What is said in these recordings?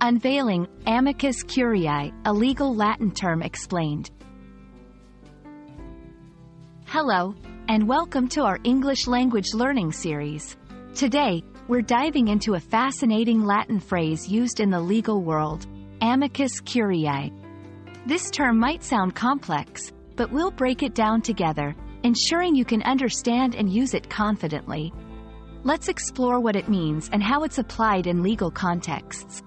Unveiling, amicus curiae, a legal Latin term explained. Hello, and welcome to our English language learning series. Today, we're diving into a fascinating Latin phrase used in the legal world, amicus curiae. This term might sound complex, but we'll break it down together, ensuring you can understand and use it confidently. Let's explore what it means and how it's applied in legal contexts.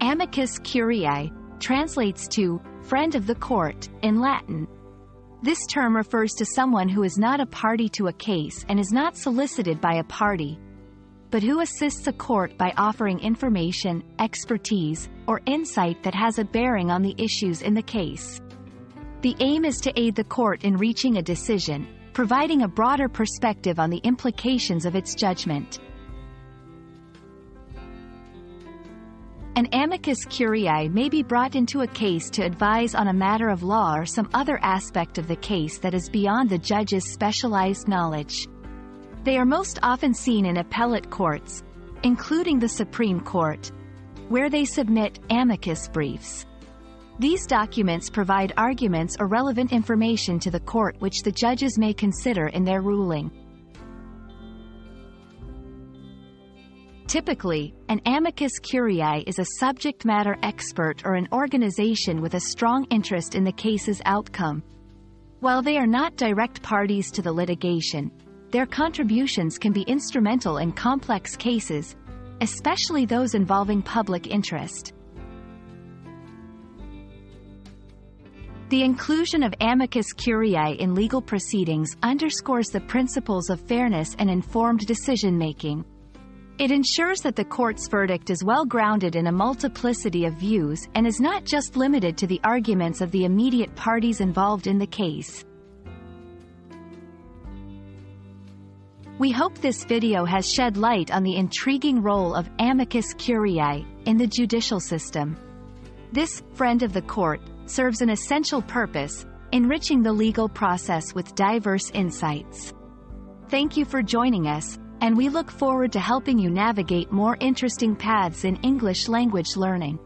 Amicus curiae translates to friend of the court in Latin. This term refers to someone who is not a party to a case and is not solicited by a party, but who assists a court by offering information, expertise, or insight that has a bearing on the issues in the case. The aim is to aid the court in reaching a decision, providing a broader perspective on the implications of its judgment. An amicus curiae may be brought into a case to advise on a matter of law or some other aspect of the case that is beyond the judge's specialized knowledge. They are most often seen in appellate courts, including the Supreme Court, where they submit amicus briefs. These documents provide arguments or relevant information to the court which the judges may consider in their ruling. Typically, an amicus curiae is a subject matter expert or an organization with a strong interest in the case's outcome. While they are not direct parties to the litigation, their contributions can be instrumental in complex cases, especially those involving public interest. The inclusion of amicus curiae in legal proceedings underscores the principles of fairness and informed decision-making. It ensures that the court's verdict is well grounded in a multiplicity of views and is not just limited to the arguments of the immediate parties involved in the case. We hope this video has shed light on the intriguing role of amicus curiae in the judicial system. This friend of the court serves an essential purpose, enriching the legal process with diverse insights. Thank you for joining us, and we look forward to helping you navigate more interesting paths in English language learning.